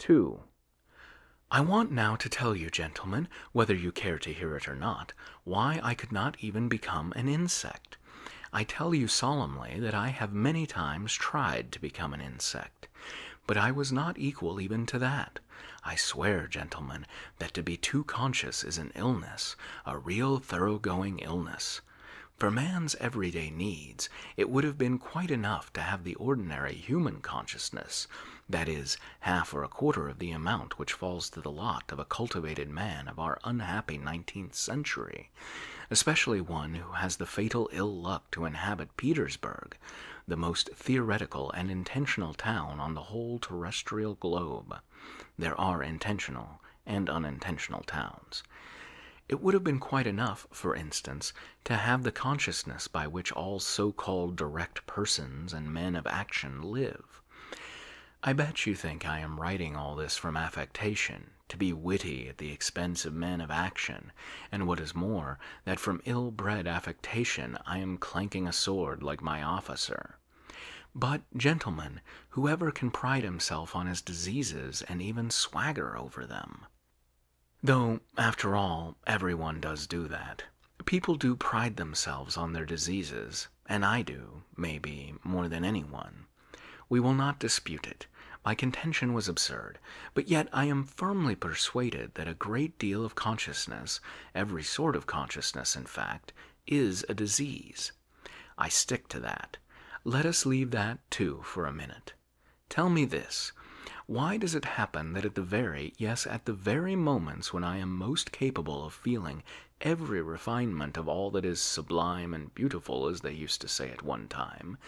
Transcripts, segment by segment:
2. I want now to tell you, gentlemen, whether you care to hear it or not, why I could not even become an insect. I tell you solemnly that I have many times tried to become an insect, but I was not equal even to that. I swear, gentlemen, that to be too conscious is an illness, a real thoroughgoing illness. For man's everyday needs, it would have been quite enough to have the ordinary human consciousness, that is, half or a quarter of the amount which falls to the lot of a cultivated man of our unhappy nineteenth century, especially one who has the fatal ill luck to inhabit Petersburg, the most theoretical and intentional town on the whole terrestrial globe. There are intentional and unintentional towns. It would have been quite enough, for instance, to have the consciousness by which all so called direct persons and men of action live. I bet you think I am writing all this from affectation, to be witty at the expense of men of action, and what is more, that from ill bred affectation I am clanking a sword like my officer. But, gentlemen, whoever can pride himself on his diseases and even swagger over them? Though, after all, everyone does do that. People do pride themselves on their diseases, and I do, maybe, more than anyone. We will not dispute it. My contention was absurd, but yet I am firmly persuaded that a great deal of consciousness, every sort of consciousness, in fact, is a disease. I stick to that. Let us leave that, too, for a minute. Tell me this. Why does it happen that at the very, yes, at the very moments when I am most capable of feeling every refinement of all that is sublime and beautiful, as they used to say at one time,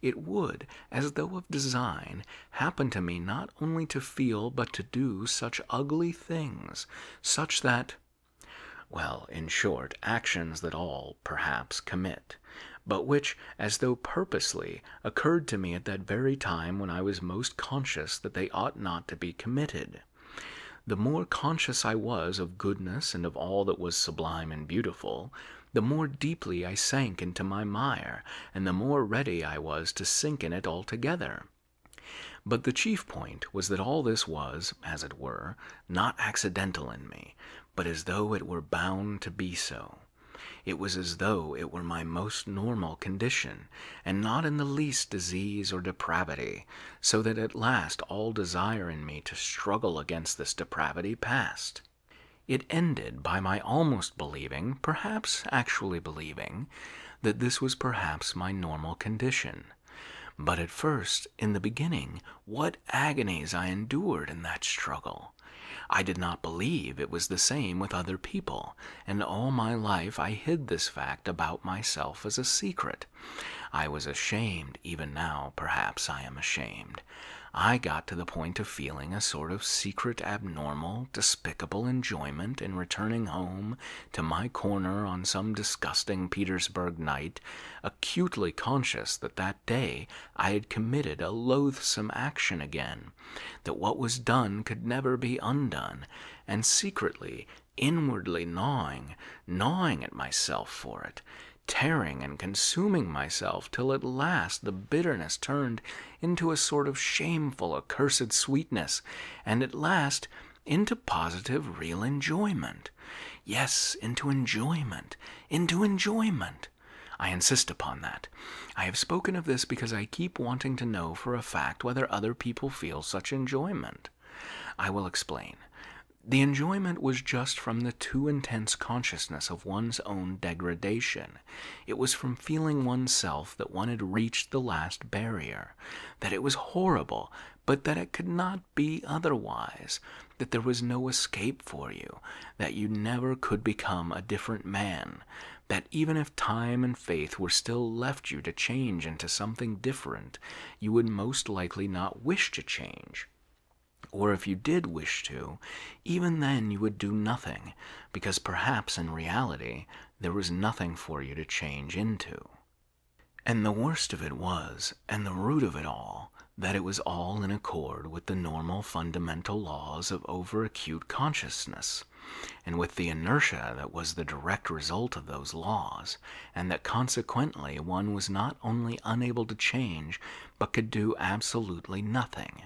it would, as though of design, happen to me not only to feel but to do such ugly things, such that well, in short, actions that all, perhaps, commit but which, as though purposely, occurred to me at that very time when I was most conscious that they ought not to be committed. The more conscious I was of goodness and of all that was sublime and beautiful, the more deeply I sank into my mire, and the more ready I was to sink in it altogether. But the chief point was that all this was, as it were, not accidental in me, but as though it were bound to be so. It was as though it were my most normal condition, and not in the least disease or depravity, so that at last all desire in me to struggle against this depravity passed. It ended by my almost believing, perhaps actually believing, that this was perhaps my normal condition. But at first, in the beginning, what agonies I endured in that struggle! I did not believe it was the same with other people, and all my life I hid this fact about myself as a secret. I was ashamed, even now, perhaps I am ashamed. I got to the point of feeling a sort of secret, abnormal, despicable enjoyment in returning home to my corner on some disgusting Petersburg night, acutely conscious that that day I had committed a loathsome action again, that what was done could never be undone, and secretly, inwardly gnawing, gnawing at myself for it tearing and consuming myself till at last the bitterness turned into a sort of shameful, accursed sweetness, and at last into positive, real enjoyment. Yes, into enjoyment, into enjoyment. I insist upon that. I have spoken of this because I keep wanting to know for a fact whether other people feel such enjoyment. I will explain. The enjoyment was just from the too intense consciousness of one's own degradation. It was from feeling oneself that one had reached the last barrier, that it was horrible, but that it could not be otherwise, that there was no escape for you, that you never could become a different man, that even if time and faith were still left you to change into something different, you would most likely not wish to change or if you did wish to, even then you would do nothing, because perhaps in reality there was nothing for you to change into. And the worst of it was, and the root of it all, that it was all in accord with the normal fundamental laws of overacute consciousness, and with the inertia that was the direct result of those laws, and that consequently one was not only unable to change, but could do absolutely nothing.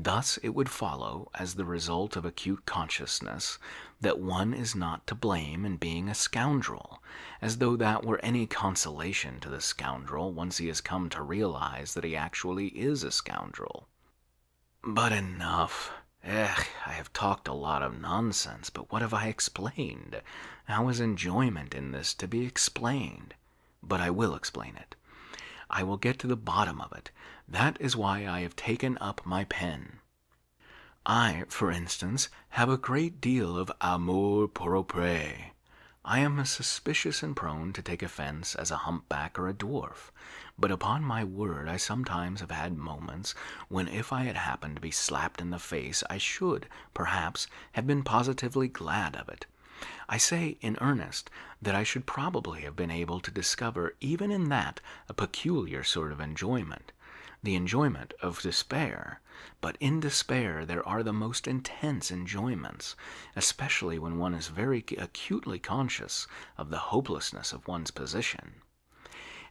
Thus it would follow, as the result of acute consciousness, that one is not to blame in being a scoundrel, as though that were any consolation to the scoundrel once he has come to realize that he actually is a scoundrel. But enough. Eh, I have talked a lot of nonsense, but what have I explained? How is enjoyment in this to be explained? But I will explain it. I will get to the bottom of it. That is why I have taken up my pen. I, for instance, have a great deal of amour propre. I am as suspicious and prone to take offense as a humpback or a dwarf, but upon my word I sometimes have had moments when if I had happened to be slapped in the face I should, perhaps, have been positively glad of it. I say in earnest that I should probably have been able to discover even in that a peculiar sort of enjoyment the enjoyment of despair. But in despair there are the most intense enjoyments, especially when one is very acutely conscious of the hopelessness of one's position.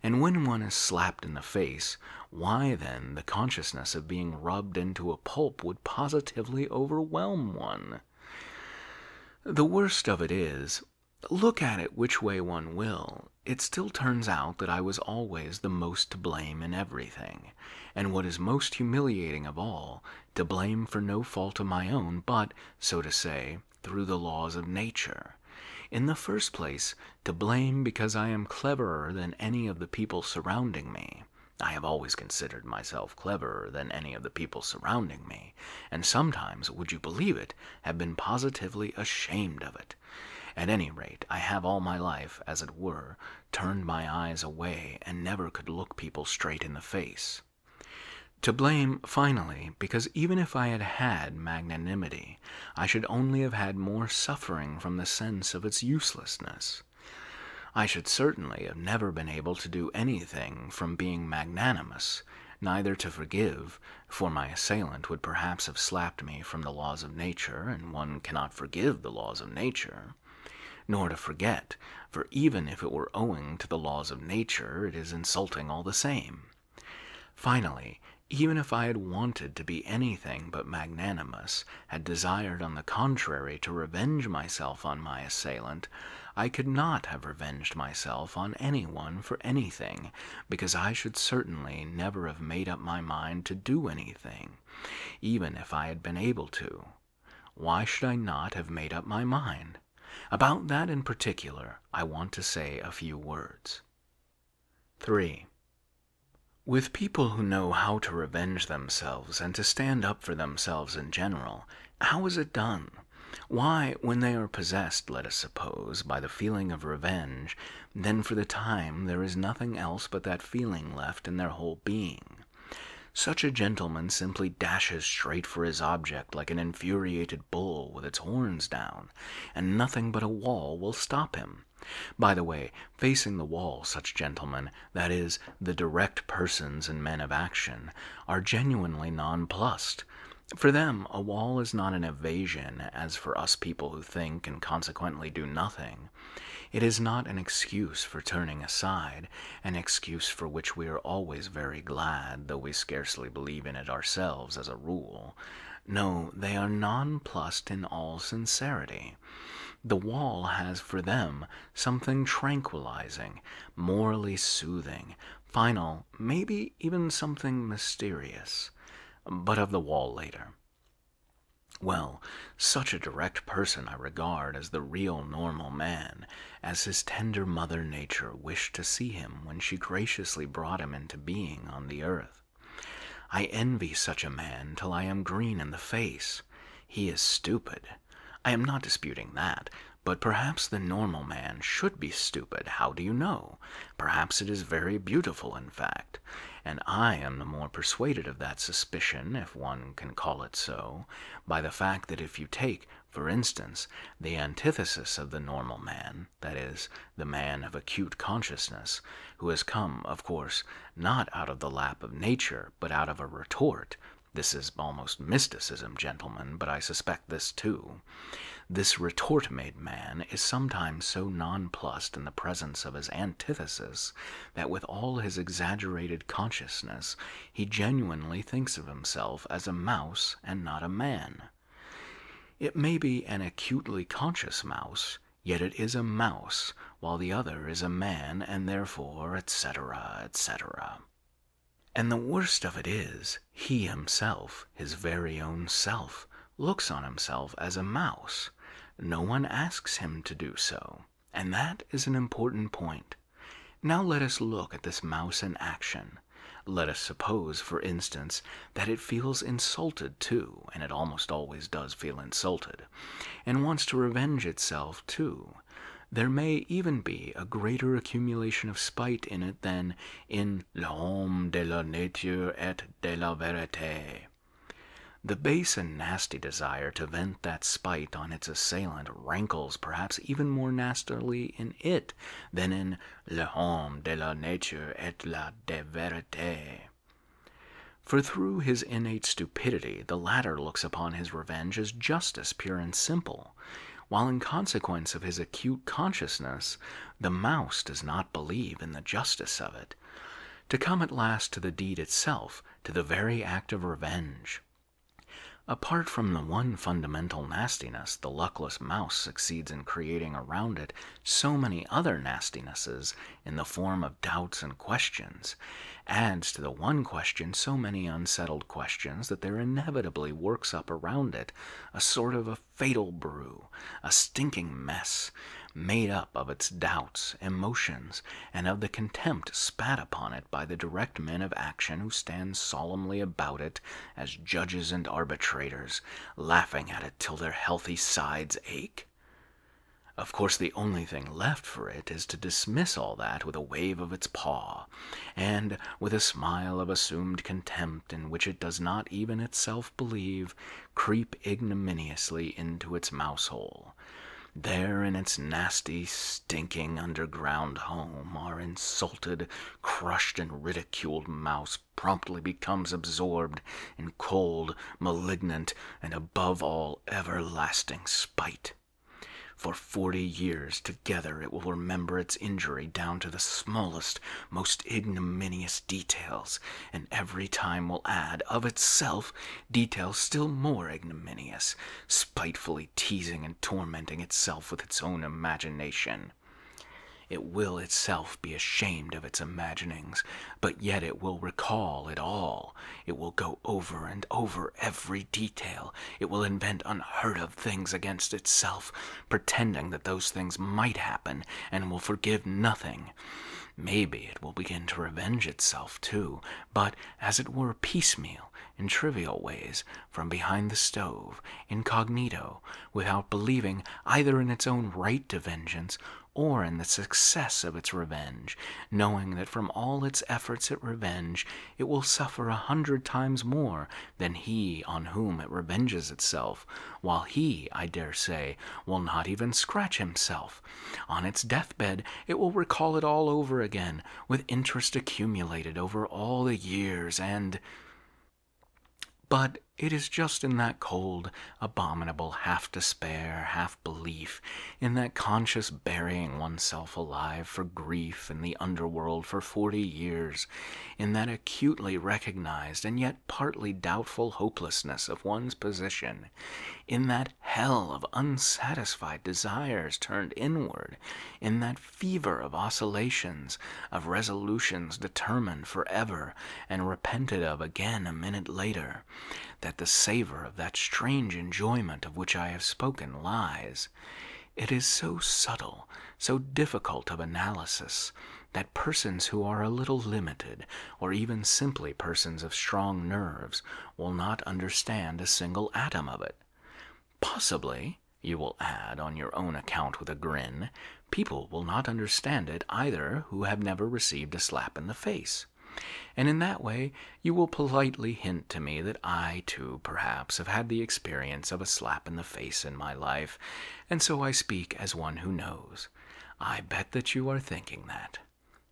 And when one is slapped in the face, why then the consciousness of being rubbed into a pulp would positively overwhelm one. The worst of it is, look at it which way one will, it still turns out that I was always the most to blame in everything, and what is most humiliating of all, to blame for no fault of my own, but, so to say, through the laws of nature. In the first place, to blame because I am cleverer than any of the people surrounding me. I have always considered myself cleverer than any of the people surrounding me, and sometimes, would you believe it, have been positively ashamed of it. At any rate, I have all my life, as it were, turned my eyes away and never could look people straight in the face. To blame, finally, because even if I had had magnanimity, I should only have had more suffering from the sense of its uselessness. I should certainly have never been able to do anything from being magnanimous, neither to forgive, for my assailant would perhaps have slapped me from the laws of nature, and one cannot forgive the laws of nature nor to forget, for even if it were owing to the laws of nature, it is insulting all the same. Finally, even if I had wanted to be anything but magnanimous, had desired on the contrary to revenge myself on my assailant, I could not have revenged myself on any one for anything, because I should certainly never have made up my mind to do anything, even if I had been able to. Why should I not have made up my mind? About that in particular I want to say a few words. 3. With people who know how to revenge themselves and to stand up for themselves in general, how is it done? Why, when they are possessed, let us suppose, by the feeling of revenge, then for the time there is nothing else but that feeling left in their whole being. Such a gentleman simply dashes straight for his object like an infuriated bull with its horns down, and nothing but a wall will stop him. By the way, facing the wall, such gentlemen, that is, the direct persons and men of action, are genuinely nonplussed. For them, a wall is not an evasion, as for us people who think and consequently do nothing. It is not an excuse for turning aside, an excuse for which we are always very glad, though we scarcely believe in it ourselves as a rule. No, they are nonplussed in all sincerity. The wall has for them something tranquilizing, morally soothing, final, maybe even something mysterious. But of the wall later. Well, such a direct person I regard as the real normal man, as his tender mother nature wished to see him when she graciously brought him into being on the earth. I envy such a man till I am green in the face. He is stupid. I am not disputing that, but perhaps the normal man should be stupid. How do you know? Perhaps it is very beautiful, in fact and I am the more persuaded of that suspicion, if one can call it so, by the fact that if you take, for instance, the antithesis of the normal man, that is, the man of acute consciousness, who has come, of course, not out of the lap of nature, but out of a retort, This is almost mysticism, gentlemen, but I suspect this too. This retort made man is sometimes so nonplussed in the presence of his antithesis that with all his exaggerated consciousness he genuinely thinks of himself as a mouse and not a man. It may be an acutely conscious mouse, yet it is a mouse, while the other is a man, and therefore, etc., etc. And the worst of it is, he himself, his very own self, looks on himself as a mouse. No one asks him to do so, and that is an important point. Now let us look at this mouse in action. Let us suppose, for instance, that it feels insulted too, and it almost always does feel insulted, and wants to revenge itself too. There may even be a greater accumulation of spite in it than in L'homme de la nature et de la vérité. The base and nasty desire to vent that spite on its assailant rankles perhaps even more nastily in it than in L'homme de la nature et la de vérité. For through his innate stupidity, the latter looks upon his revenge as justice pure and simple while in consequence of his acute consciousness, the mouse does not believe in the justice of it. To come at last to the deed itself, to the very act of revenge. Apart from the one fundamental nastiness, the luckless mouse succeeds in creating around it so many other nastinesses in the form of doubts and questions, adds to the one question so many unsettled questions that there inevitably works up around it a sort of a fatal brew, a stinking mess, made up of its doubts, emotions, and of the contempt spat upon it by the direct men of action who stand solemnly about it as judges and arbitrators, laughing at it till their healthy sides ache? Of course, the only thing left for it is to dismiss all that with a wave of its paw, and with a smile of assumed contempt in which it does not even itself believe, creep ignominiously into its mouse hole there in its nasty, stinking underground home, our insulted, crushed, and ridiculed mouse promptly becomes absorbed in cold, malignant, and above all, everlasting spite. For forty years together it will remember its injury down to the smallest, most ignominious details, and every time will add, of itself, details still more ignominious, spitefully teasing and tormenting itself with its own imagination. It will itself be ashamed of its imaginings, but yet it will recall it all. It will go over and over every detail. It will invent unheard of things against itself, pretending that those things might happen, and will forgive nothing. Maybe it will begin to revenge itself, too, but as it were piecemeal, in trivial ways, from behind the stove, incognito, without believing either in its own right to vengeance or in the success of its revenge, knowing that from all its efforts at revenge it will suffer a hundred times more than he on whom it revenges itself, while he, I dare say, will not even scratch himself. On its deathbed it will recall it all over again, with interest accumulated over all the years, and but it is just in that cold, abominable half despair, half belief, in that conscious burying oneself alive for grief in the underworld for forty years, in that acutely recognized and yet partly doubtful hopelessness of one's position, in that hell of unsatisfied desires turned inward, in that fever of oscillations, of resolutions determined forever and repented of again a minute later, that the savor of that strange enjoyment of which I have spoken lies. It is so subtle, so difficult of analysis, that persons who are a little limited, or even simply persons of strong nerves, will not understand a single atom of it. Possibly, you will add on your own account with a grin, people will not understand it either who have never received a slap in the face. And in that way you will politely hint to me that I, too, perhaps, have had the experience of a slap in the face in my life, and so I speak as one who knows. I bet that you are thinking that.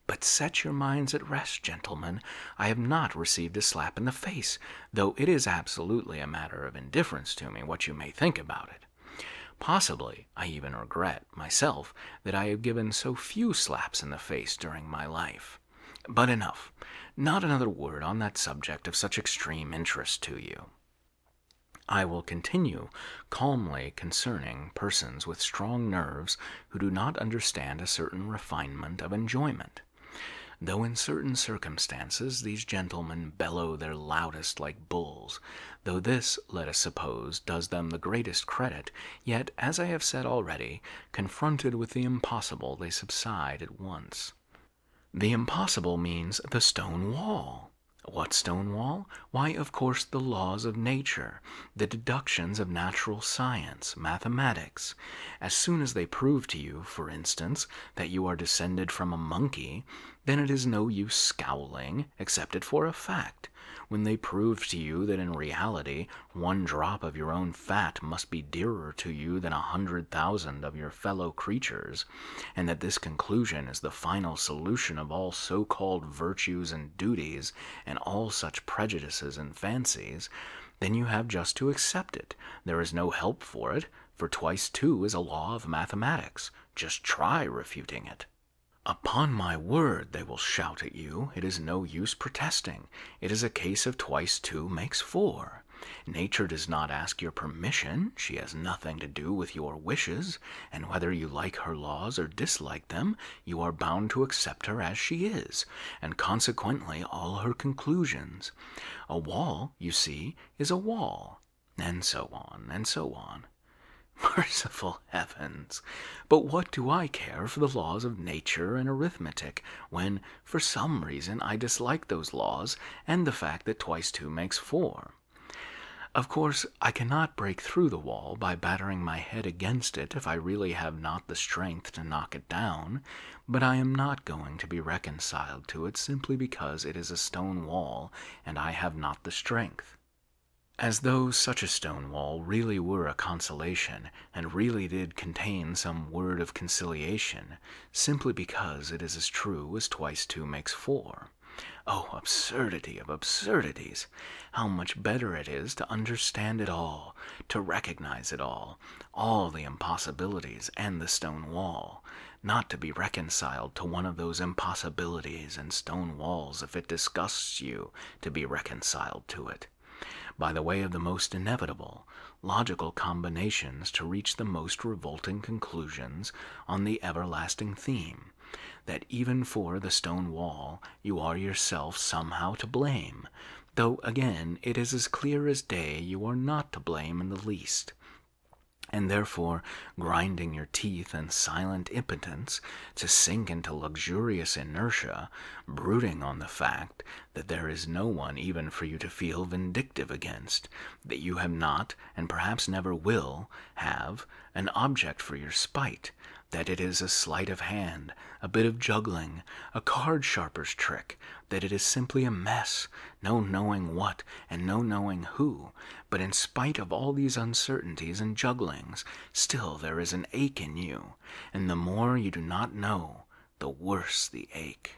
But set your minds at rest, gentlemen. I have not received a slap in the face, though it is absolutely a matter of indifference to me what you may think about it. Possibly I even regret, myself, that I have given so few slaps in the face during my life. But enough. Not another word on that subject of such extreme interest to you. I will continue calmly concerning persons with strong nerves who do not understand a certain refinement of enjoyment. Though in certain circumstances these gentlemen bellow their loudest like bulls, though this, let us suppose, does them the greatest credit, yet, as I have said already, confronted with the impossible, they subside at once. The impossible means the stone wall. What stone wall? Why, of course, the laws of nature, the deductions of natural science, mathematics. As soon as they prove to you, for instance, that you are descended from a monkey, then it is no use scowling, accept it for a fact when they prove to you that in reality one drop of your own fat must be dearer to you than a hundred thousand of your fellow creatures, and that this conclusion is the final solution of all so called virtues and duties, and all such prejudices and fancies, then you have just to accept it. There is no help for it, for twice two is a law of mathematics. Just try refuting it. Upon my word, they will shout at you, it is no use protesting. It is a case of twice two makes four. Nature does not ask your permission, she has nothing to do with your wishes, and whether you like her laws or dislike them, you are bound to accept her as she is, and consequently all her conclusions. A wall, you see, is a wall, and so on, and so on. Merciful heavens! But what do I care for the laws of nature and arithmetic, when, for some reason, I dislike those laws and the fact that twice two makes four? Of course, I cannot break through the wall by battering my head against it if I really have not the strength to knock it down, but I am not going to be reconciled to it simply because it is a stone wall and I have not the strength. As though such a stone wall really were a consolation, and really did contain some word of conciliation, simply because it is as true as twice two makes four. Oh, absurdity of absurdities! How much better it is to understand it all, to recognize it all, all the impossibilities and the stone wall, not to be reconciled to one of those impossibilities and stone walls if it disgusts you to be reconciled to it by the way of the most inevitable, logical combinations to reach the most revolting conclusions on the everlasting theme, that even for the stone wall you are yourself somehow to blame, though again it is as clear as day you are not to blame in the least and therefore grinding your teeth in silent impotence to sink into luxurious inertia, brooding on the fact that there is no one even for you to feel vindictive against, that you have not, and perhaps never will, have an object for your spite, that it is a sleight of hand, a bit of juggling, a card sharper's trick, that it is simply a mess, no knowing what and no knowing who, but in spite of all these uncertainties and jugglings, still there is an ache in you, and the more you do not know, the worse the ache.